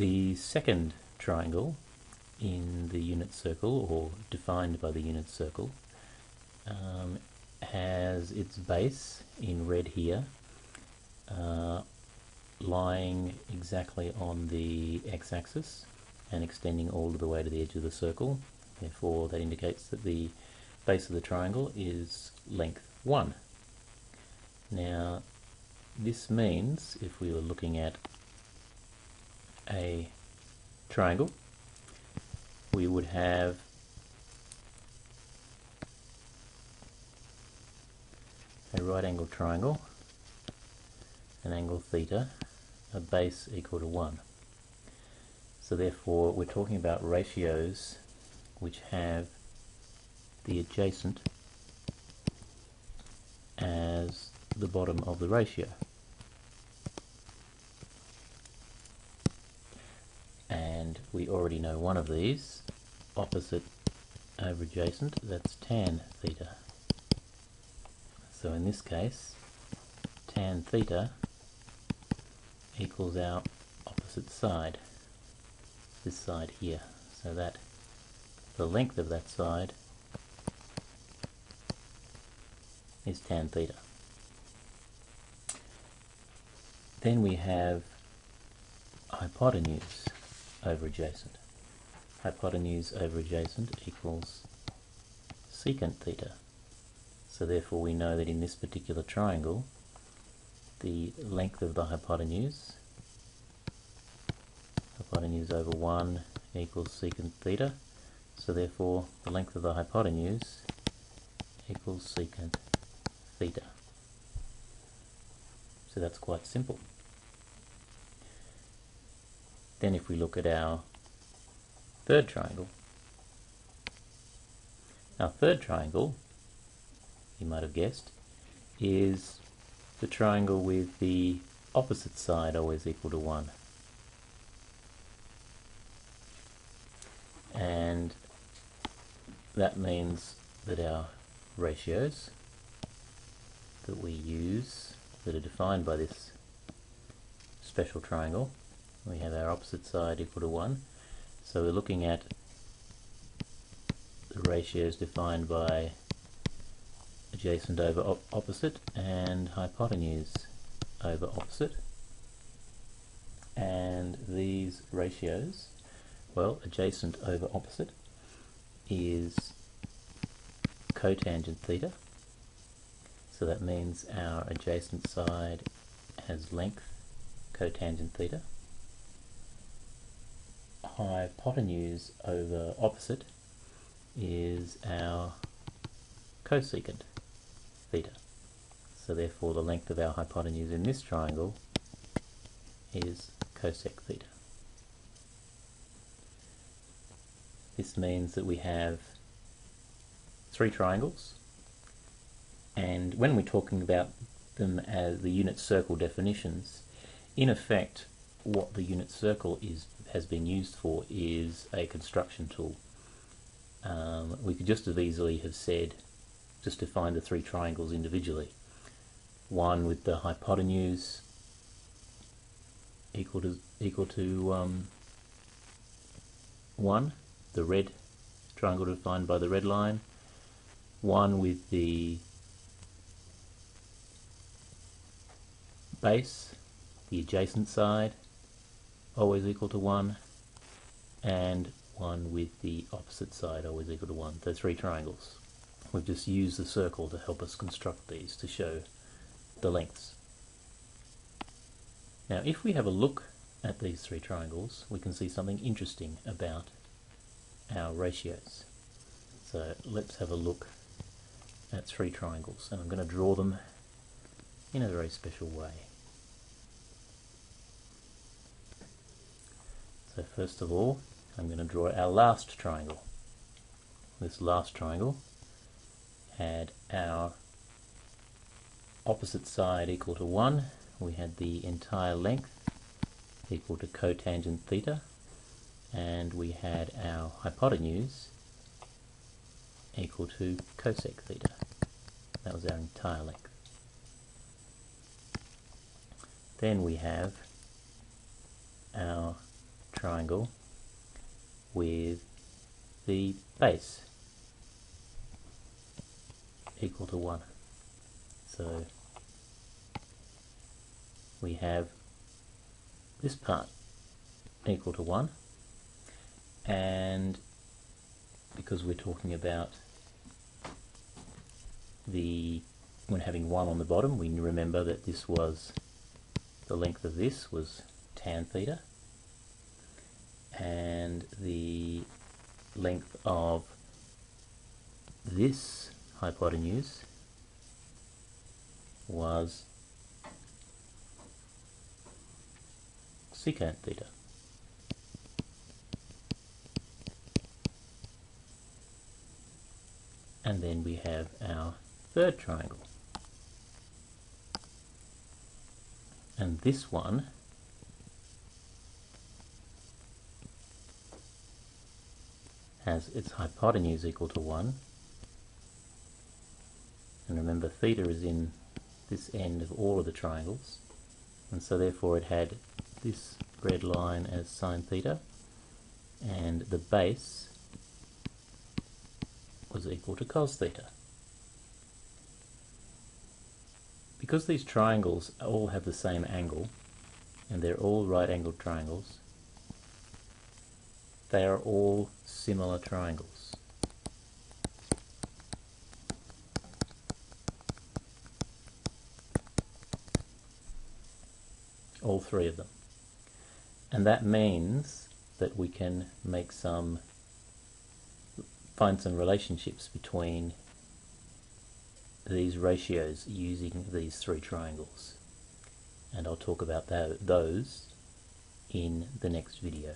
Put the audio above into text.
The second triangle in the unit circle, or defined by the unit circle, um, has its base in red here, uh, lying exactly on the x-axis and extending all the way to the edge of the circle. Therefore, that indicates that the base of the triangle is length 1. Now, this means if we were looking at a triangle, we would have a right angle triangle, an angle theta, a base equal to 1. So therefore we're talking about ratios which have the adjacent as the bottom of the ratio. And we already know one of these, opposite over adjacent, that's tan theta. So in this case, tan theta equals our opposite side, this side here. So that the length of that side is tan theta. Then we have hypotenuse over adjacent. Hypotenuse over adjacent equals secant theta. So therefore we know that in this particular triangle the length of the hypotenuse hypotenuse over 1 equals secant theta so therefore the length of the hypotenuse equals secant theta so that's quite simple then if we look at our third triangle our third triangle you might have guessed is the triangle with the opposite side always equal to 1. And that means that our ratios that we use that are defined by this special triangle, we have our opposite side equal to 1. So we're looking at the ratios defined by adjacent over op opposite and hypotenuse over opposite. And these ratios well adjacent over opposite is cotangent theta. So that means our adjacent side has length cotangent theta hypotenuse over opposite is our cosecant theta. So therefore the length of our hypotenuse in this triangle is cosec theta. This means that we have three triangles and when we're talking about them as the unit circle definitions, in effect what the unit circle is has been used for is a construction tool. Um, we could just as easily have said just to find the three triangles individually. One with the hypotenuse equal to equal to um, one, the red triangle defined by the red line. One with the base, the adjacent side, always equal to 1, and one with the opposite side always equal to 1. So three triangles. We've just used the circle to help us construct these to show the lengths. Now if we have a look at these three triangles we can see something interesting about our ratios. So let's have a look at three triangles and I'm going to draw them in a very special way. So first of all I'm going to draw our last triangle. This last triangle had our opposite side equal to 1, we had the entire length equal to cotangent theta, and we had our hypotenuse equal to cosec theta. That was our entire length. Then we have our triangle with the base equal to 1. So we have this part equal to 1 and because we're talking about the when having 1 on the bottom we remember that this was the length of this was tan theta and the length of this hypotenuse was secant theta. And then we have our third triangle. And this one has its hypotenuse equal to 1. And remember theta is in this end of all of the triangles. And so therefore it had this red line as sine theta and the base was equal to cos theta. Because these triangles all have the same angle and they're all right angled triangles, they are all similar triangles. All three of them. And that means that we can make some, find some relationships between these ratios using these three triangles. And I'll talk about those in the next video.